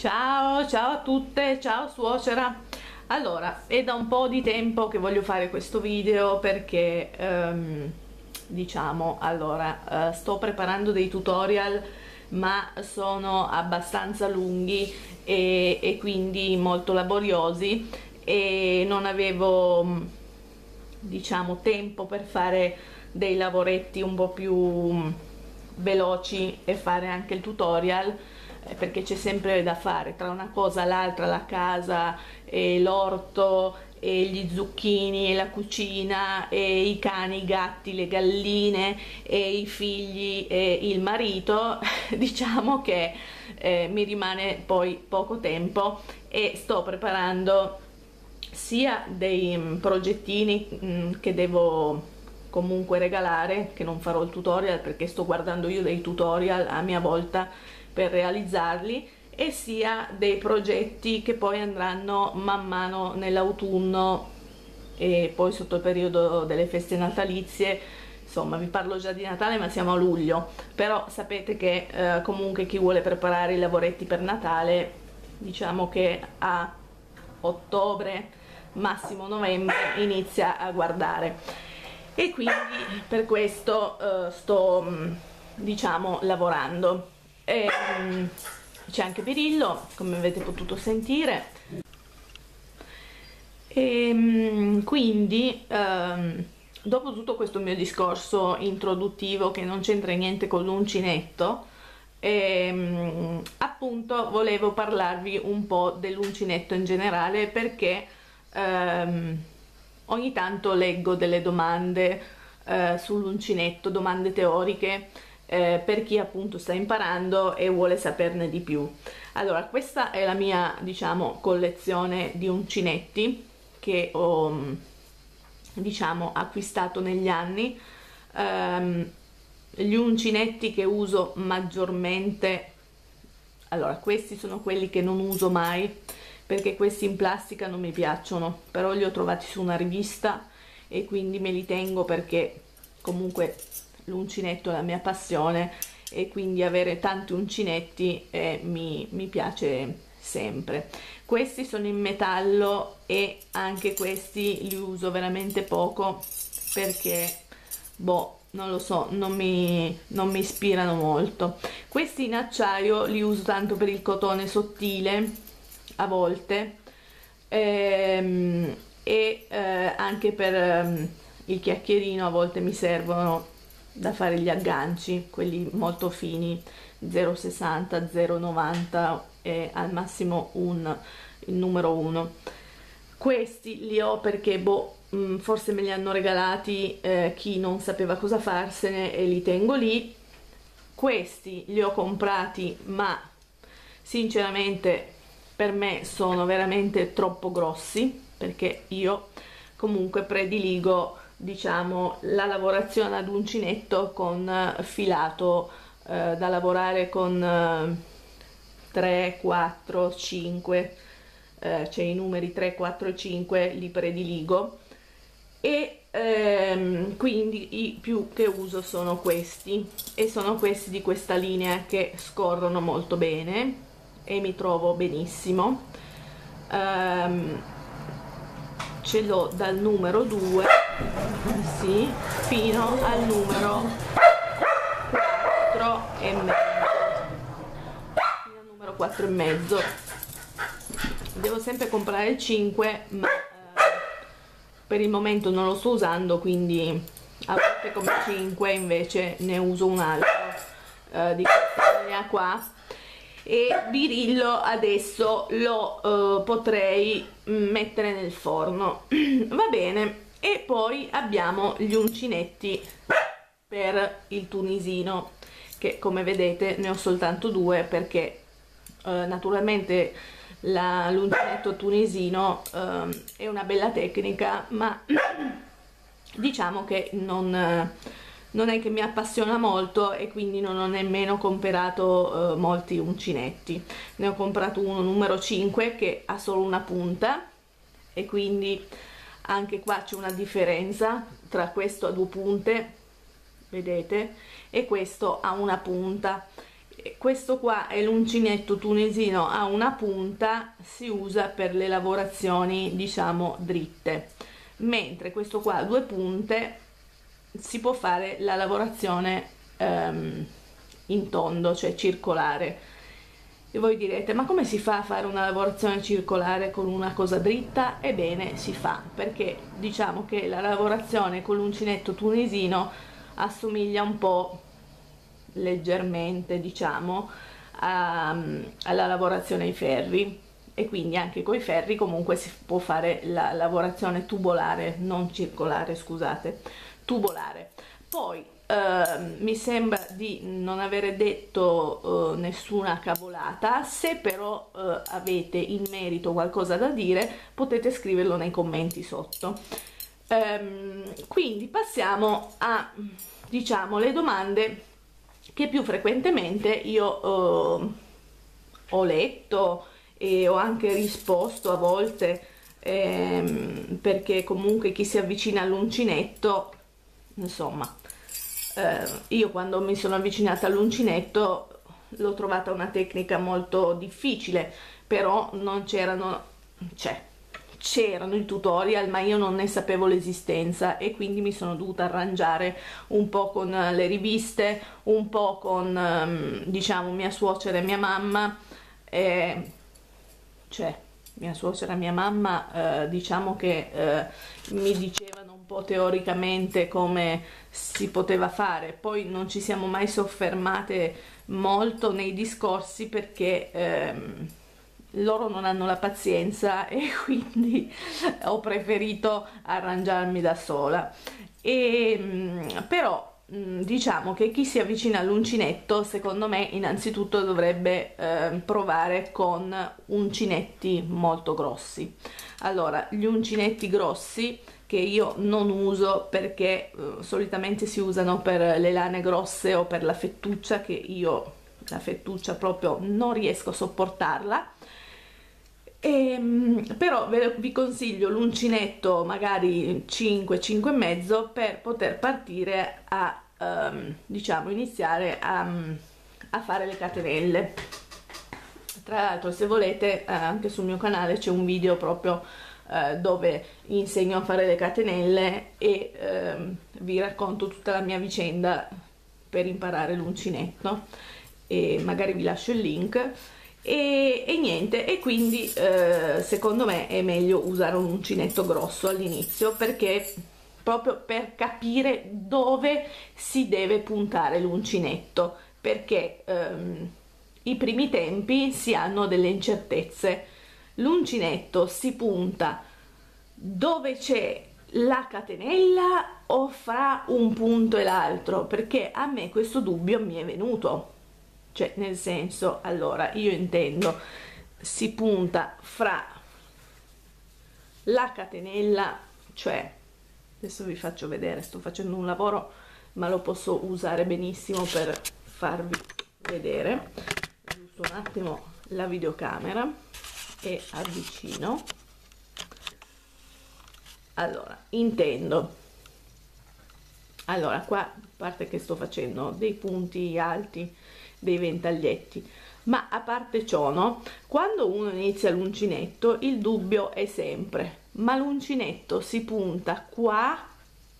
Ciao, ciao a tutte, ciao suocera. Allora, è da un po' di tempo che voglio fare questo video perché, um, diciamo, allora, uh, sto preparando dei tutorial ma sono abbastanza lunghi e, e quindi molto laboriosi e non avevo, diciamo, tempo per fare dei lavoretti un po' più veloci e fare anche il tutorial perché c'è sempre da fare tra una cosa l'altra la casa e l'orto e gli zucchini e la cucina e i cani, i gatti, le galline e i figli e il marito. Diciamo che eh, mi rimane poi poco tempo e sto preparando sia dei mm, progettini mh, mm, che devo comunque regalare che non farò il tutorial perché sto guardando io dei tutorial a mia volta per realizzarli e sia dei progetti che poi andranno man mano nell'autunno e poi sotto il periodo delle feste natalizie. Insomma vi parlo già di Natale ma siamo a luglio. Però sapete che eh, comunque chi vuole preparare i lavoretti per Natale diciamo che a ottobre massimo novembre inizia a guardare. E quindi per questo uh, sto mm, diciamo lavorando um, c'è anche Pirillo come avete potuto sentire. E um, quindi um, dopo tutto questo mio discorso introduttivo che non c'entra niente con l'uncinetto e, appunto volevo parlarvi un po' dell'uncinetto in generale perché um, ogni tanto leggo delle domande eh, sull'uncinetto, domande teoriche eh, per chi appunto sta imparando e vuole saperne di più. Allora, questa è la mia, diciamo, collezione di uncinetti che ho, diciamo, acquistato negli anni. Um, gli uncinetti che uso maggiormente, allora, questi sono quelli che non uso mai, perché questi in plastica non mi piacciono però li ho trovati su una rivista e quindi me li tengo perché comunque l'uncinetto è la mia passione e quindi avere tanti uncinetti eh, mi, mi piace sempre questi sono in metallo e anche questi li uso veramente poco perché boh non lo so, non mi, non mi ispirano molto. Questi in acciaio li uso tanto per il cotone sottile a volte ehm, e eh, anche per ehm, il chiacchierino a volte mi servono da fare gli agganci, quelli molto fini, 0,60, 0,90 e al massimo un, il numero 1. Questi li ho perché boh, mm, forse me li hanno regalati eh, chi non sapeva cosa farsene e li tengo lì. Questi li ho comprati ma sinceramente per me sono veramente troppo grossi perché io comunque prediligo diciamo la lavorazione ad uncinetto con filato eh, da lavorare con eh, 3 4 5 eh, cioè i numeri 3 4 5 li prediligo. E ehm, quindi i più che uso sono questi e sono questi di questa linea che scorrono molto bene e mi trovo benissimo. Um, ce l'ho dal numero 2 sì, fino al numero 4 e mezzo. Fino al numero 4 e mezzo. Devo sempre comprare il 5 ma eh, per il momento non lo sto usando quindi a volte come 5 invece ne uso un altro eh, di questa linea qua. E Birillo adesso lo uh, potrei mettere nel forno. Va bene e poi abbiamo gli uncinetti per il tunisino che come vedete ne ho soltanto due perché uh, naturalmente l'uncinetto tunisino uh, è una bella tecnica ma diciamo che non non è che mi appassiona molto e quindi non ho nemmeno comprato eh, molti uncinetti. Ne ho comprato uno numero 5 che ha solo una punta e quindi anche qua c'è una differenza tra questo a due punte vedete? E questo ha una punta. Questo qua è l'uncinetto tunisino a una punta si usa per le lavorazioni diciamo dritte. Mentre questo qua a due punte si può fare la lavorazione um, in tondo cioè circolare e voi direte ma come si fa a fare una lavorazione circolare con una cosa dritta? Ebbene si fa perché diciamo che la lavorazione con l'uncinetto tunisino assomiglia un po' leggermente diciamo a, alla lavorazione ai ferri e quindi anche con i ferri comunque si può fare la lavorazione tubolare non circolare scusate tubolare poi eh, mi sembra di non avere detto eh, nessuna cavolata. Se però eh, avete in merito qualcosa da dire potete scriverlo nei commenti sotto. Ehm, quindi passiamo a diciamo le domande che più frequentemente io eh, ho letto e ho anche risposto a volte ehm, perché comunque chi si avvicina all'uncinetto insomma eh, io quando mi sono avvicinata all'uncinetto l'ho trovata una tecnica molto difficile però non c'erano cioè c'erano i tutorial ma io non ne sapevo l'esistenza e quindi mi sono dovuta arrangiare un po' con le riviste un po' con ehm, diciamo mia suocera e mia mamma e cioè mia suocera e mia mamma eh, diciamo che eh, mi dicevano po' teoricamente come si poteva fare. Poi non ci siamo mai soffermate molto nei discorsi perché ehm, loro non hanno la pazienza e quindi ho preferito arrangiarmi da sola. E mm, però mm, diciamo che chi si avvicina all'uncinetto secondo me innanzitutto dovrebbe eh, provare con uncinetti molto grossi. Allora gli uncinetti grossi che io non uso perché eh, solitamente si usano per le lane grosse o per la fettuccia che io la fettuccia proprio non riesco a sopportarla. E, ehm, però vi consiglio l'uncinetto magari 5 5 e mezzo per poter partire a um, diciamo iniziare a, a, fare le catenelle. Tra l'altro se volete eh, anche sul mio canale c'è un video proprio eh, dove insegno a fare le catenelle e eh, vi racconto tutta la mia vicenda per imparare l'uncinetto. E magari vi lascio il link. E, e niente e quindi eh, secondo me è meglio usare un uncinetto grosso all'inizio perché proprio per capire dove si deve puntare l'uncinetto perché ehm, i primi tempi si hanno delle incertezze l'uncinetto si punta. Dove c'è la catenella o fra un punto e l'altro? Perché a me questo dubbio mi è venuto. Cioè nel senso allora io intendo si punta fra la catenella cioè adesso vi faccio vedere sto facendo un lavoro ma lo posso usare benissimo per farvi vedere. Giusto un attimo la videocamera e avvicino. Allora intendo. Allora qua a parte che sto facendo dei punti alti dei ventaglietti. Ma a parte ciò no quando uno inizia l'uncinetto il dubbio è sempre ma l'uncinetto si punta qua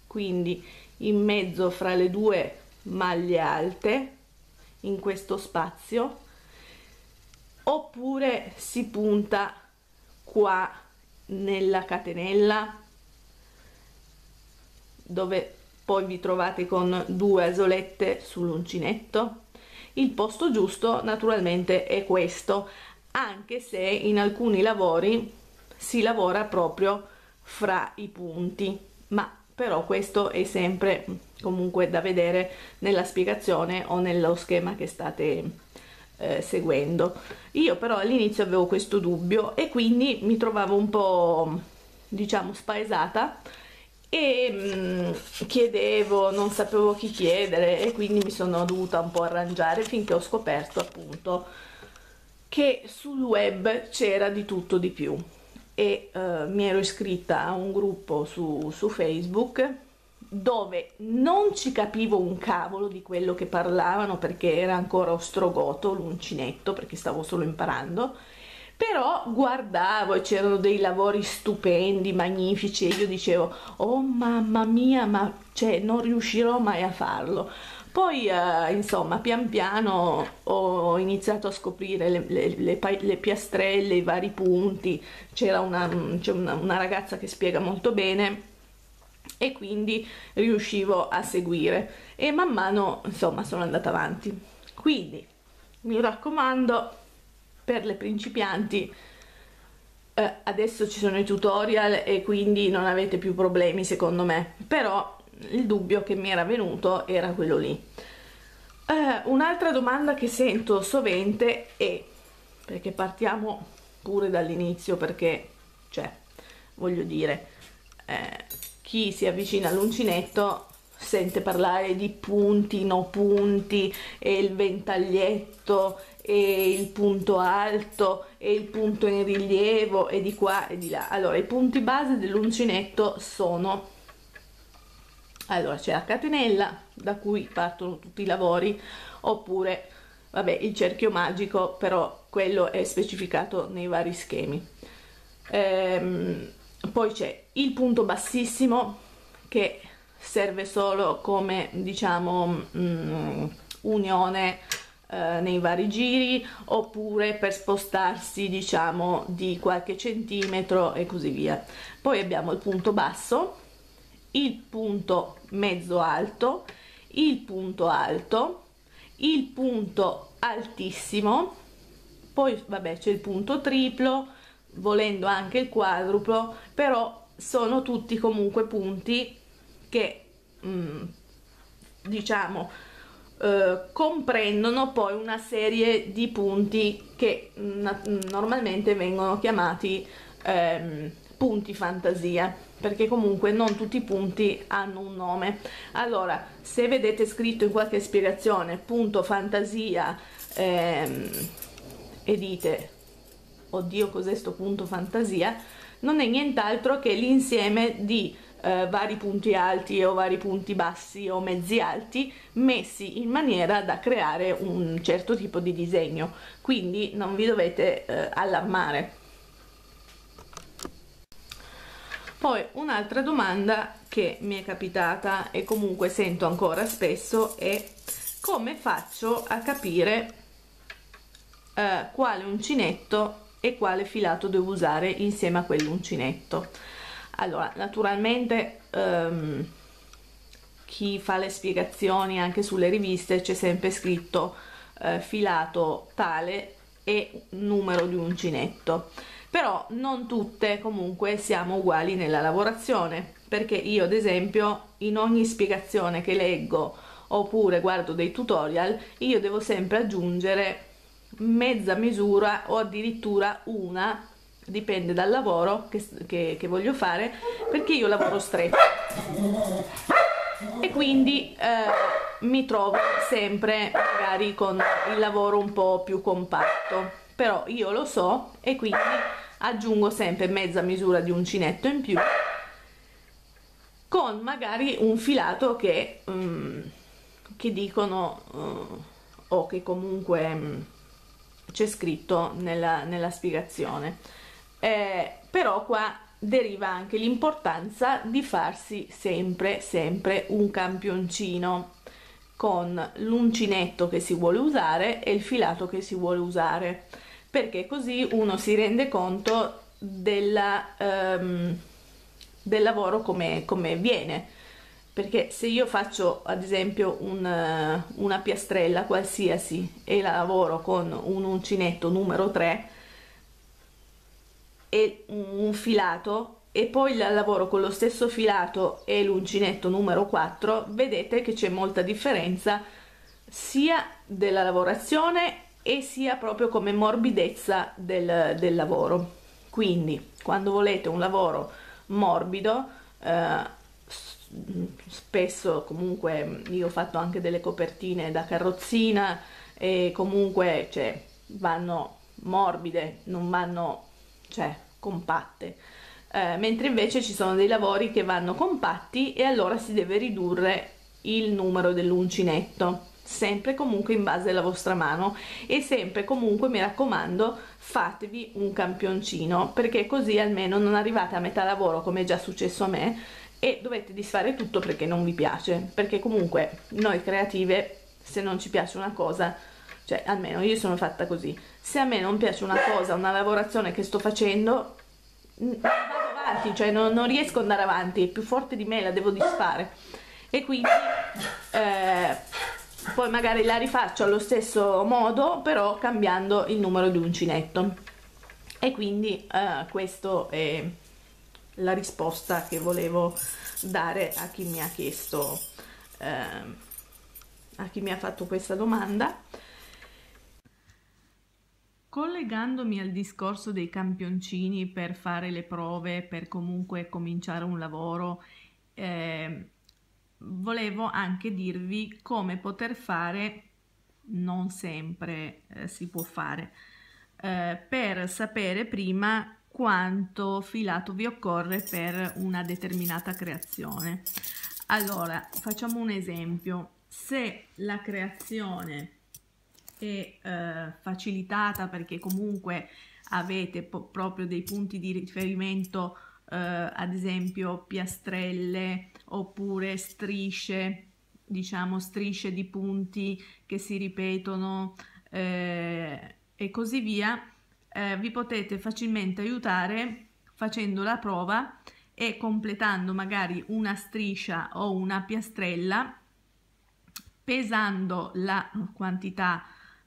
quindi in mezzo fra le due maglie alte in questo spazio oppure si punta qua nella catenella dove poi vi trovate con due asolette sull'uncinetto. Il posto giusto naturalmente è questo anche se in alcuni lavori si lavora proprio fra i punti. Ma però questo è sempre comunque da vedere nella spiegazione o nello schema che state eh, seguendo. Io però all'inizio avevo questo dubbio e quindi mi trovavo un po' diciamo spaesata e mh, mm, chiedevo, non sapevo chi chiedere e quindi mi sono dovuta un po' arrangiare finché ho scoperto appunto che sul web c'era di tutto di più. E uh, mi ero iscritta a un gruppo su, su Facebook dove non ci capivo un cavolo di quello che parlavano perché era ancora ostrogoto l'uncinetto perché stavo solo imparando però guardavo e c'erano dei lavori stupendi, magnifici e io dicevo oh mamma mia ma cioè non riuscirò mai a farlo. Poi eh, insomma pian piano ho iniziato a scoprire le, le, le, le piastrelle, i vari punti, c'era una, una, una ragazza che spiega molto bene e quindi riuscivo a seguire. E man mano insomma sono andata avanti. Quindi mi raccomando per le principianti eh, adesso ci sono i tutorial e quindi non avete più problemi secondo me. Però il dubbio che mi era venuto era quello lì. Eh, un'altra domanda che sento sovente è perché partiamo pure dall'inizio perché cioè voglio dire eh, chi si avvicina all'uncinetto sente parlare di punti, no punti, e il ventaglietto, e il punto alto, e il punto in rilievo, e di qua e di là. Allora, i punti base dell'uncinetto sono allora c'è la catenella da cui partono tutti i lavori oppure vabbè il cerchio magico però quello è specificato nei vari schemi ehm, poi c'è il punto bassissimo che serve solo come diciamo mh, mm, unione eh, nei vari giri oppure per spostarsi diciamo di qualche centimetro e così via. Poi abbiamo il punto basso il punto mezzo alto, il punto alto, il punto altissimo, poi vabbè c'è il punto triplo, volendo anche il quadruplo, però sono tutti comunque punti che mm, diciamo eh, comprendono poi una serie di punti che normalmente vengono chiamati ehm, punti fantasia perché comunque non tutti i punti hanno un nome. Allora se vedete scritto in qualche spiegazione punto fantasia ehm, e dite oddio cos'è sto punto fantasia? Non è nient'altro che l'insieme di eh, vari punti alti o vari punti bassi o mezzi alti messi in maniera da creare un certo tipo di disegno. Quindi non vi dovete eh, allarmare. Poi un'altra domanda che mi è capitata e comunque sento ancora spesso è come faccio a capire eh, quale uncinetto e quale filato devo usare insieme a quell'uncinetto. Allora, naturalmente ehm, chi fa le spiegazioni anche sulle riviste c'è sempre scritto eh, filato tale e numero di uncinetto però non tutte comunque siamo uguali nella lavorazione perché io ad esempio in ogni spiegazione che leggo oppure guardo dei tutorial io devo sempre aggiungere mezza misura o addirittura una dipende dal lavoro che, che, che voglio fare perché io lavoro stretto. E quindi eh, mi trovo sempre magari con il lavoro un po' più compatto. Però io lo so e quindi aggiungo sempre mezza misura di uncinetto in più con magari un filato che, um, che dicono uh, o che comunque um, c'è scritto nella, nella spiegazione. Eh, però qua deriva anche l'importanza di farsi sempre sempre un campioncino con l'uncinetto che si vuole usare e il filato che si vuole usare. Perché così uno si rende conto della, um, del lavoro come, come, viene perché se io faccio ad esempio un, una piastrella qualsiasi e la lavoro con un uncinetto numero 3 e un filato e poi la lavoro con lo stesso filato e l'uncinetto numero 4 vedete che c'è molta differenza sia della lavorazione e sia proprio come morbidezza del, del lavoro. Quindi quando volete un lavoro morbido, eh, spesso comunque io ho fatto anche delle copertine da carrozzina e comunque cioè, vanno morbide, non vanno cioè, compatte. eh, mentre invece ci sono dei lavori che vanno compatti e allora si deve ridurre il numero dell'uncinetto sempre comunque in base alla vostra mano e sempre comunque mi raccomando fatevi un campioncino perché così almeno non arrivate a metà lavoro come è già successo a me e dovete disfare tutto perché non vi piace. Perché comunque noi creative se non ci piace una cosa cioè almeno io sono fatta così. Se a me non piace una cosa una lavorazione che sto facendo vado avanti cioè non, non riesco ad andare avanti è più forte di me la devo disfare. E quindi eh, poi magari la rifaccio allo stesso modo però cambiando il numero di uncinetto. E quindi eh, questo è la risposta che volevo dare a chi mi ha chiesto eh, a chi mi ha fatto questa domanda. Collegandomi al discorso dei campioncini per fare le prove per comunque cominciare un lavoro eh, volevo anche dirvi come poter fare non sempre eh, si può fare eh, per sapere prima quanto filato vi occorre per una determinata creazione. Allora, facciamo un esempio. Se la creazione è eh, facilitata perché comunque avete proprio dei punti di riferimento, eh, ad esempio piastrelle oppure strisce, diciamo strisce di punti che si ripetono eh, e così via, eh, vi potete facilmente aiutare facendo la prova e completando magari una striscia o una piastrella pesando la quantità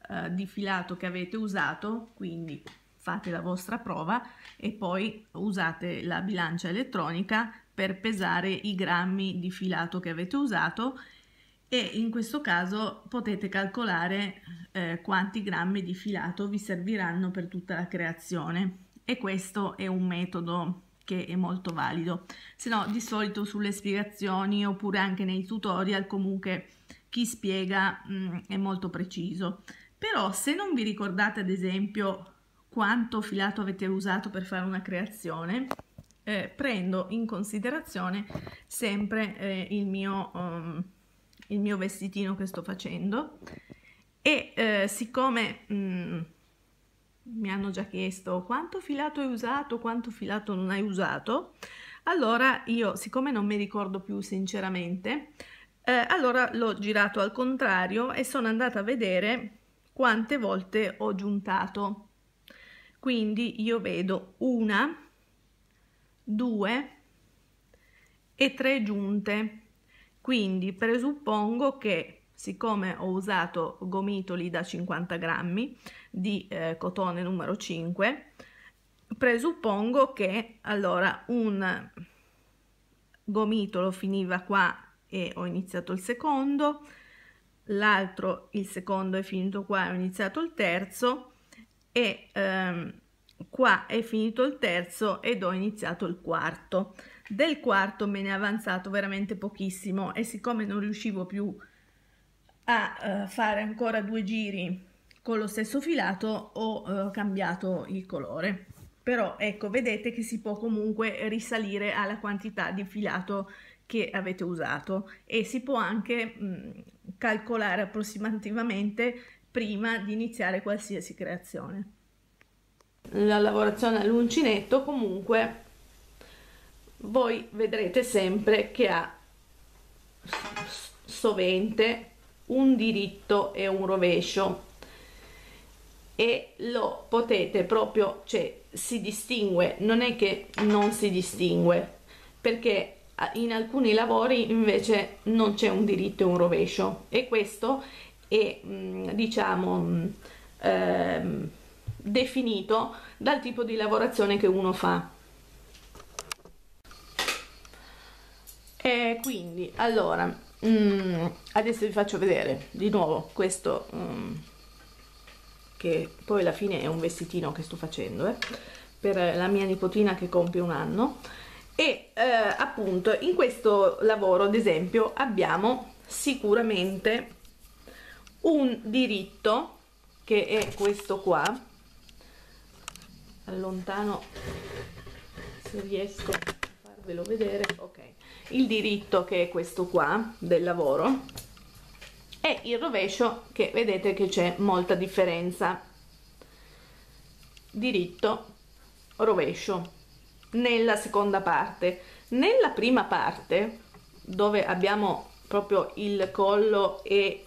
eh, di filato che avete usato quindi fate la vostra prova e poi usate la bilancia elettronica per pesare i grammi di filato che avete usato e in questo caso potete calcolare eh, quanti grammi di filato vi serviranno per tutta la creazione. E questo è un metodo che è molto valido. Se no di solito sulle spiegazioni oppure anche nei tutorial comunque chi spiega mh, mm, è molto preciso. Però se non vi ricordate ad esempio quanto filato avete usato per fare una creazione eh, prendo in considerazione sempre eh, il, mio, um, il mio vestitino che sto facendo e eh, siccome mh, mm, mi hanno già chiesto quanto filato hai usato, quanto filato non hai usato, allora io siccome non mi ricordo più sinceramente, eh, allora l'ho girato al contrario e sono andata a vedere quante volte ho giuntato. Quindi io vedo una, due e tre giunte. Quindi presuppongo che siccome ho usato gomitoli da 50 grammi di eh, cotone numero 5, presuppongo che allora un gomitolo finiva qua e ho iniziato il secondo, l'altro il secondo è finito qua e ho iniziato il terzo e ehm, qua è finito il terzo ed ho iniziato il quarto del quarto me ne è avanzato veramente pochissimo e siccome non riuscivo più a uh, fare ancora due giri con lo stesso filato ho uh, cambiato il colore. Però ecco vedete che si può comunque risalire alla quantità di filato che avete usato e si può anche mh, calcolare approssimativamente prima di iniziare qualsiasi creazione. La lavorazione all'uncinetto comunque voi vedrete sempre che ha sovente un diritto e un rovescio e lo potete proprio cioè si distingue non è che non si distingue perché in alcuni lavori invece non c'è un diritto e un rovescio e questo è diciamo ehm, definito dal tipo di lavorazione che uno fa. E quindi, allora, mm, adesso vi faccio vedere di nuovo questo, mm, che poi alla fine è un vestitino che sto facendo, eh, per la mia nipotina che compie un anno. E eh, appunto in questo lavoro, ad esempio, abbiamo sicuramente un diritto che è questo qua allontano se riesco a farvelo vedere ok il diritto che è questo qua del lavoro e il rovescio che vedete che c'è molta differenza. Diritto rovescio nella seconda parte. Nella prima parte dove abbiamo proprio il collo e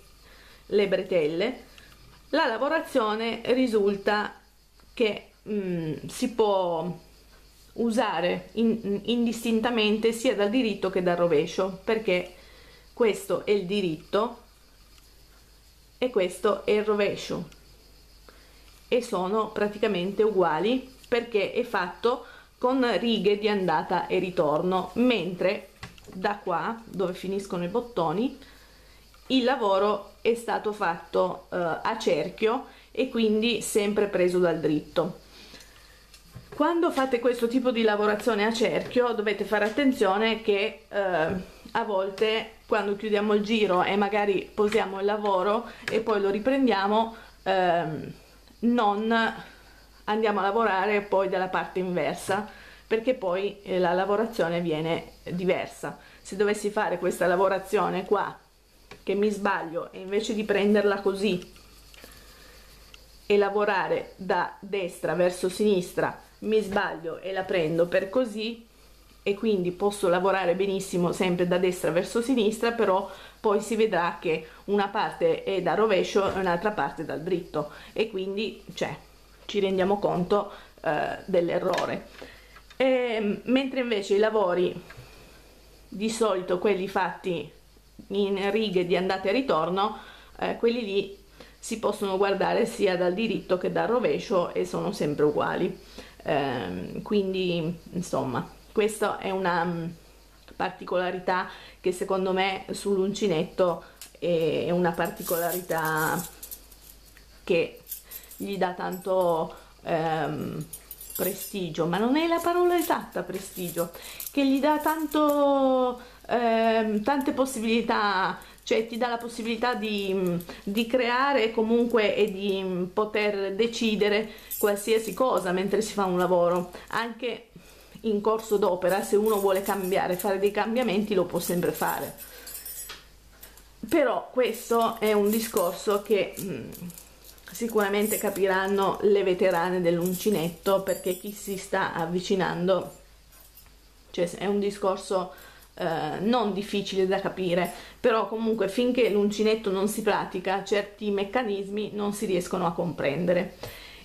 le bretelle la lavorazione risulta che mh, mm, si può usare in, indistintamente sia dal diritto che dal rovescio perché questo è il diritto e questo è il rovescio. E sono praticamente uguali perché è fatto con righe di andata e ritorno mentre da qua dove finiscono i bottoni il lavoro è stato fatto eh, a cerchio e quindi sempre preso dal dritto quando fate questo tipo di lavorazione a cerchio dovete fare attenzione che eh, a volte quando chiudiamo il giro e magari posiamo il lavoro e poi lo riprendiamo eh, non andiamo a lavorare poi dalla parte inversa perché poi eh, la lavorazione viene diversa. Se dovessi fare questa lavorazione qua che mi sbaglio e invece di prenderla così e lavorare da destra verso sinistra mi sbaglio e la prendo per così e quindi posso lavorare benissimo sempre da destra verso sinistra però poi si vedrà che una parte è da rovescio e un'altra parte dal dritto. E quindi cioè, ci rendiamo conto eh, dell'errore. Mentre invece i lavori di solito quelli fatti in righe di andata e ritorno eh, quelli lì si possono guardare sia dal diritto che dal rovescio e sono sempre uguali eh, quindi insomma questa è una um, particolarità che secondo me sull'uncinetto è una particolarità che gli dà tanto ehm, prestigio ma non è la parola esatta prestigio che gli dà tanto ehm, tante possibilità cioè ti dà la possibilità di, di creare comunque e di poter decidere qualsiasi cosa mentre si fa un lavoro. Anche in corso d'opera se uno vuole cambiare fare dei cambiamenti lo può sempre fare. Però questo è un discorso che mm, sicuramente capiranno le veterane dell'uncinetto perché chi si sta avvicinando cioè è un discorso eh, non difficile da capire, però comunque finché l'uncinetto non si pratica certi meccanismi non si riescono a comprendere.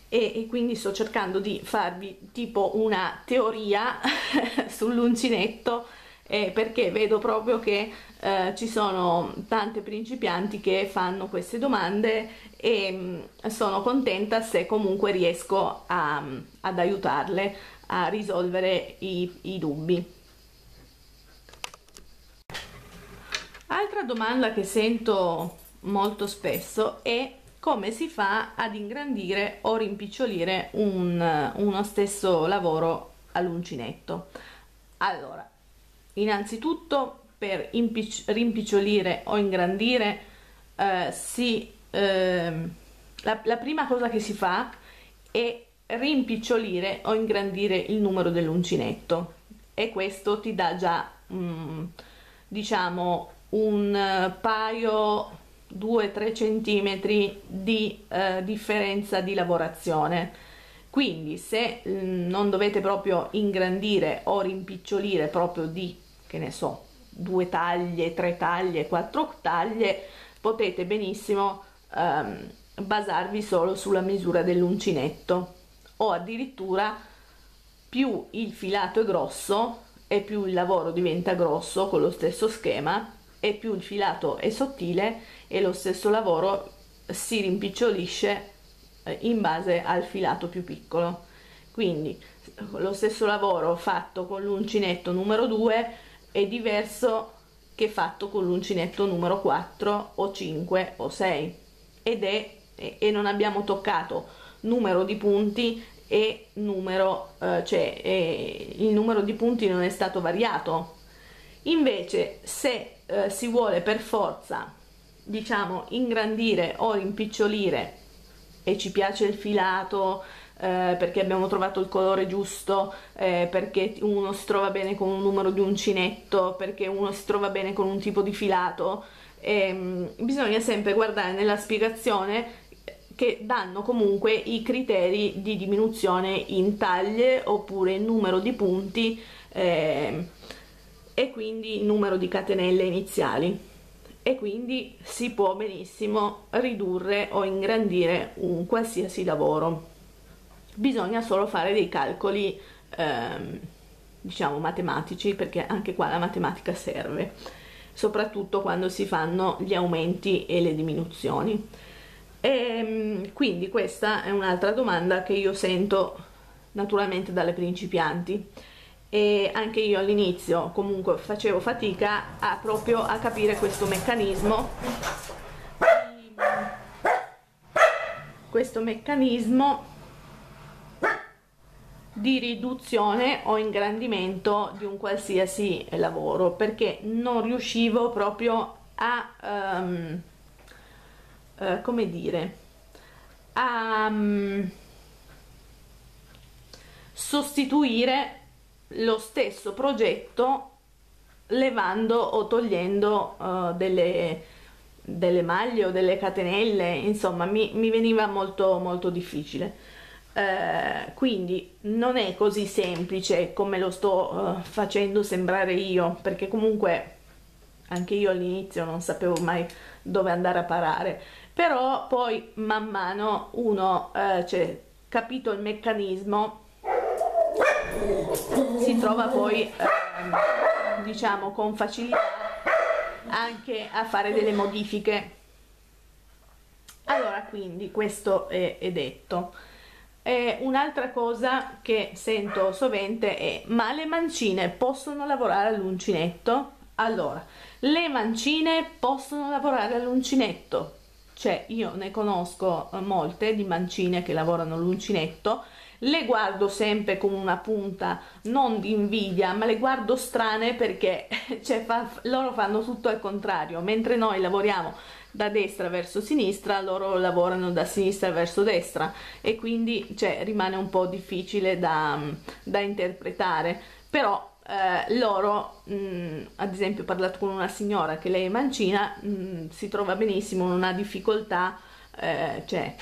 E, e quindi sto cercando di farvi tipo una teoria sull'uncinetto eh, perché vedo proprio che eh, ci sono tante principianti che fanno queste domande e mh, mm, sono contenta se comunque riesco a, ad aiutarle a risolvere i, i dubbi. Altra domanda che sento molto spesso è come si fa ad ingrandire o rimpicciolire un, uno stesso lavoro all'uncinetto. Allora, innanzitutto per rimpicciolire o ingrandire eh, si, eh, la, la prima cosa che si fa è rimpicciolire o ingrandire il numero dell'uncinetto e questo ti dà già mm, diciamo un eh, paio 2-3 centimetri di eh, differenza di lavorazione. Quindi se mh, mm, non dovete proprio ingrandire o rimpicciolire proprio di che ne so due taglie tre taglie quattro taglie potete benissimo ehm, basarvi solo sulla misura dell'uncinetto. O addirittura più il filato è grosso e più il lavoro diventa grosso con lo stesso schema e più il filato è sottile e lo stesso lavoro si rimpicciolisce eh, in base al filato più piccolo. Quindi lo stesso lavoro fatto con l'uncinetto numero 2 è diverso che fatto con l'uncinetto numero 4 o 5 o 6 ed è e non abbiamo toccato numero di punti e numero eh, cioè eh, il numero di punti non è stato variato invece se eh, si vuole per forza diciamo ingrandire o rimpicciolire e ci piace il filato eh, perché abbiamo trovato il colore giusto, eh, perché uno si trova bene con un numero di uncinetto, perché uno si trova bene con un tipo di filato. Eh, bisogna sempre guardare nella spiegazione che danno comunque i criteri di diminuzione in taglie oppure in numero di punti eh, e quindi numero di catenelle iniziali. E quindi si può benissimo ridurre o ingrandire un qualsiasi lavoro. Bisogna solo fare dei calcoli ehm, diciamo matematici perché anche qua la matematica serve soprattutto quando si fanno gli aumenti e le diminuzioni. E ehm, quindi questa è un'altra domanda che io sento naturalmente dalle principianti e anche io all'inizio comunque facevo fatica a proprio a capire questo meccanismo questo meccanismo di riduzione o ingrandimento di un qualsiasi lavoro perché non riuscivo proprio a um, uh, come dire a um, sostituire lo stesso progetto levando o togliendo uh, delle, delle maglie o delle catenelle insomma mi, mi veniva molto molto difficile. Eh, quindi non è così semplice come lo sto uh, facendo sembrare io perché comunque anche io all'inizio non sapevo mai dove andare a parare. Però poi man mano uno uh, cioè, capito il meccanismo si trova poi ehm, diciamo con facilità anche a fare delle modifiche. Allora quindi questo è, è detto. Un'altra cosa che sento sovente è ma le mancine possono lavorare all'uncinetto? Allora, le mancine possono lavorare all'uncinetto, cioè io ne conosco molte di mancine che lavorano all'uncinetto, le guardo sempre con una punta non di invidia, ma le guardo strane perché cioè, fa, loro fanno tutto al contrario, mentre noi lavoriamo da destra verso sinistra, loro lavorano da sinistra verso destra. E quindi cioè, rimane un po' difficile da, da interpretare, però eh, loro, mh, mm, ad esempio ho parlato con una signora che lei è mancina, mh, mm, si trova benissimo, non ha difficoltà, eh, cioè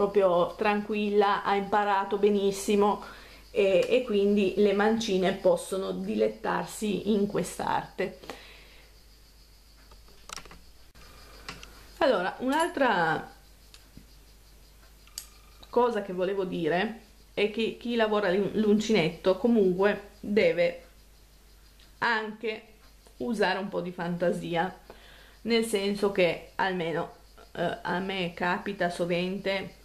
proprio tranquilla, ha imparato benissimo e, e quindi le mancine possono dilettarsi in quest'arte. Allora, un'altra cosa che volevo dire è che chi lavora l'uncinetto comunque deve anche usare un po' di fantasia, nel senso che almeno eh, a me capita sovente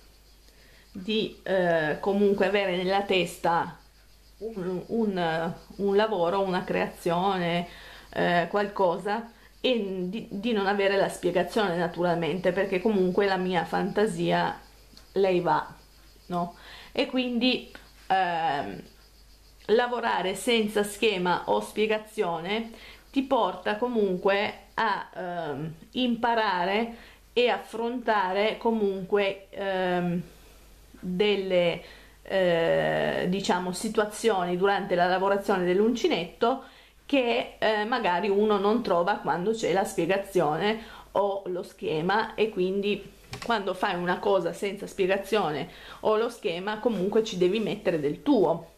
di eh, comunque avere nella testa un, un, un lavoro, una creazione, eh, qualcosa e di, di, non avere la spiegazione naturalmente perché comunque la mia fantasia lei va no? E quindi ehm, lavorare senza schema o spiegazione ti porta comunque a ehm, imparare e affrontare comunque ehm, delle eh, diciamo situazioni durante la lavorazione dell'uncinetto che eh, magari uno non trova quando c'è la spiegazione o lo schema e quindi quando fai una cosa senza spiegazione o lo schema comunque ci devi mettere del tuo.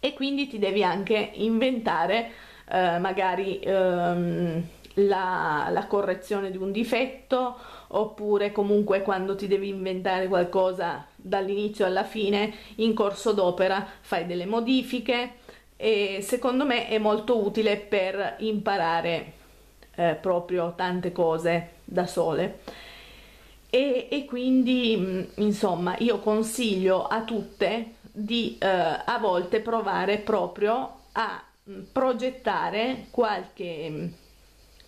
E quindi ti devi anche inventare eh, magari ehm, la, la correzione di un difetto oppure comunque quando ti devi inventare qualcosa dall'inizio alla fine in corso d'opera fai delle modifiche e secondo me è molto utile per imparare eh, proprio tante cose da sole. E, e, quindi mm, insomma io consiglio a tutte di eh, a volte provare proprio a progettare qualche,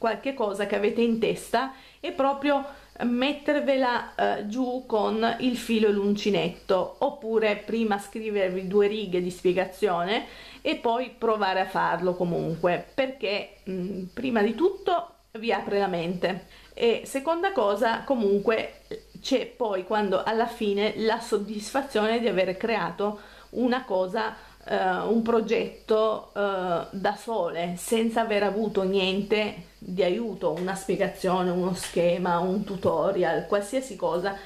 qualche cosa che avete in testa e proprio mettervela eh, giù con il filo e l'uncinetto. Oppure prima scrivervi due righe di spiegazione e poi provare a farlo comunque perché mh, mm, prima di tutto vi apre la mente. E seconda cosa comunque c'è poi quando alla fine la soddisfazione di aver creato una cosa, eh, un progetto eh, da sole, senza aver avuto niente di aiuto, una spiegazione, uno schema, un tutorial, qualsiasi cosa.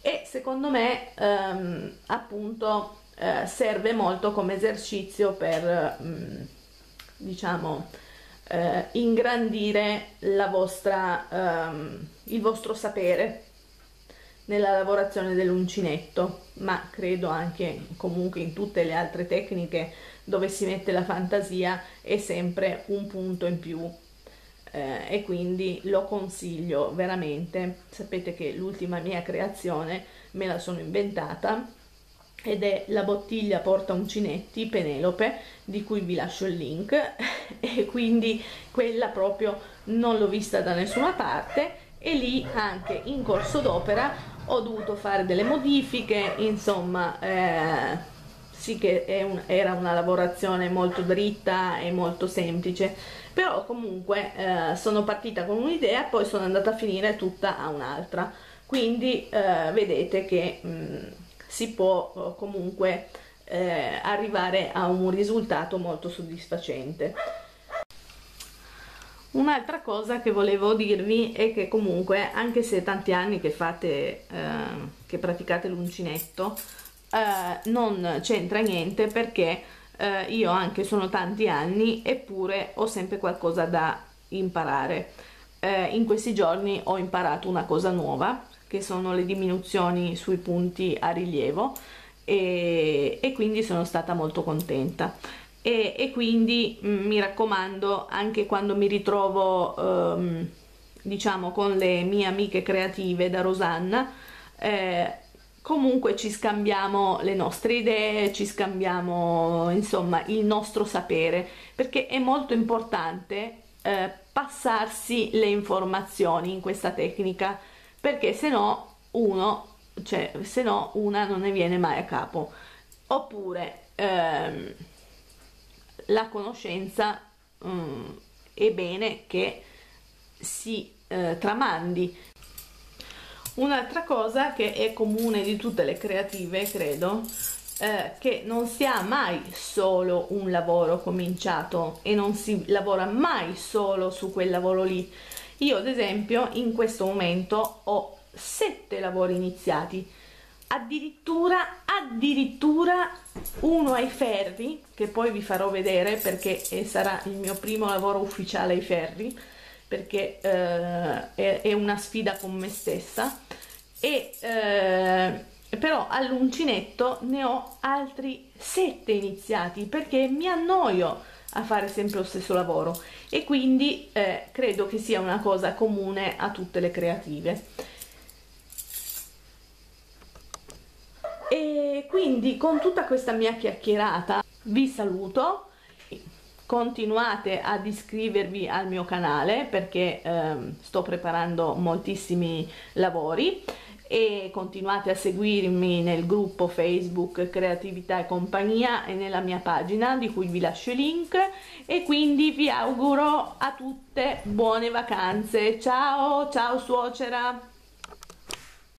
E secondo me ehm, appunto eh, serve molto come esercizio per mh, mm, diciamo eh, ingrandire la vostra, ehm, il vostro sapere nella lavorazione dell'uncinetto, ma credo anche comunque in tutte le altre tecniche dove si mette la fantasia è sempre un punto in più. Eh, e quindi lo consiglio veramente. Sapete che l'ultima mia creazione me la sono inventata ed è la bottiglia porta uncinetti Penelope di cui vi lascio il link. E quindi quella proprio non l'ho vista da nessuna parte. E lì anche in corso d'opera ho dovuto fare delle modifiche, insomma, eh, sì che un, era una lavorazione molto dritta e molto semplice, però comunque eh, sono partita con un'idea e poi sono andata a finire tutta a un'altra. Quindi eh, vedete che mh, mm, si può eh, comunque eh, arrivare a un risultato molto soddisfacente. Un'altra cosa che volevo dirvi è che comunque, anche se tanti anni che fate, eh, che praticate l'uncinetto, eh, non c'entra niente perché eh, io anche sono tanti anni eppure ho sempre qualcosa da imparare. Eh, in questi giorni ho imparato una cosa nuova, che sono le diminuzioni sui punti a rilievo e, e quindi sono stata molto contenta e, e quindi mm, mi raccomando anche quando mi ritrovo ehm, diciamo con le mie amiche creative da Rosanna eh, comunque ci scambiamo le nostre idee, ci scambiamo insomma il nostro sapere perché è molto importante eh, passarsi le informazioni in questa tecnica perché se no uno cioè se no una non ne viene mai a capo. Oppure ehm, la conoscenza um, è bene che si eh, tramandi. Un'altra cosa che è comune di tutte le creative, credo, eh, che non si ha mai solo un lavoro cominciato e non si lavora mai solo su quel lavoro lì. Io, ad esempio, in questo momento ho sette lavori iniziati addirittura addirittura uno ai ferri che poi vi farò vedere perché sarà il mio primo lavoro ufficiale ai ferri perché eh, è, è, una sfida con me stessa. E eh, però all'uncinetto ne ho altri sette iniziati perché mi annoio a fare sempre lo stesso lavoro. E quindi eh, credo che sia una cosa comune a tutte le creative E quindi con tutta questa mia chiacchierata vi saluto, continuate ad iscrivervi al mio canale perché ehm, sto preparando moltissimi lavori e continuate a seguirmi nel gruppo Facebook Creatività e Compagnia e nella mia pagina di cui vi lascio il link e quindi vi auguro a tutte buone vacanze. Ciao, ciao suocera!